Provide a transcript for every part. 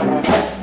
Thank you.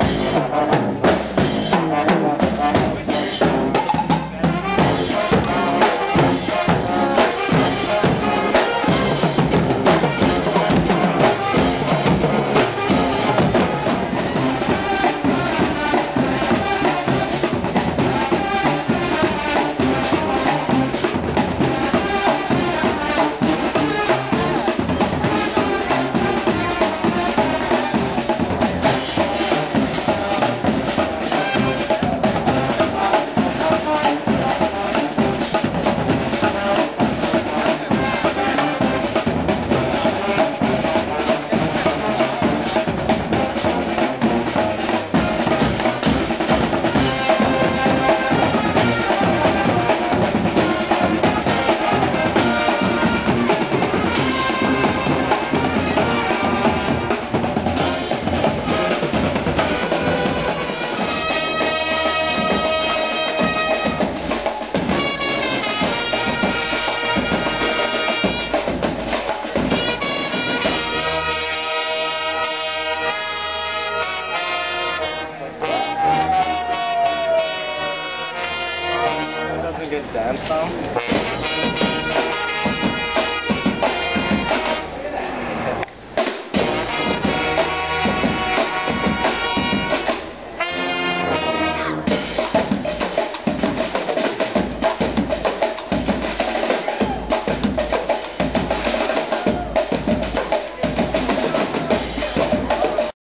good dance song.